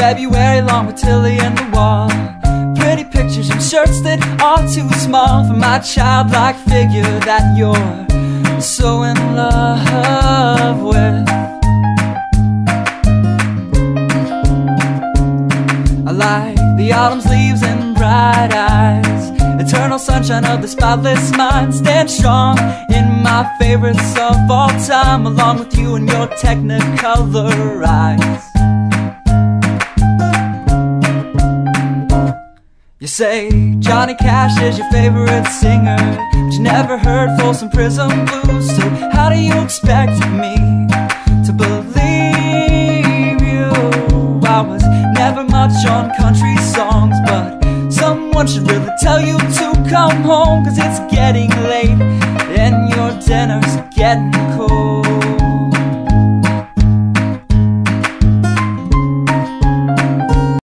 February long with Tilly and the Wall. Pretty pictures and shirts that are too small for my childlike figure that you're so in love with. I like the autumn's leaves and bright eyes. Eternal sunshine of the spotless mind. Stand strong in my favorites of all time, along with you and your technicolor eyes. You say Johnny Cash is your favorite singer, but you never heard Folsom Prison Blues. So how do you expect me to believe you? I was never much on country songs, but someone should really tell you to come home, cause it's getting late and your dinner's getting cold.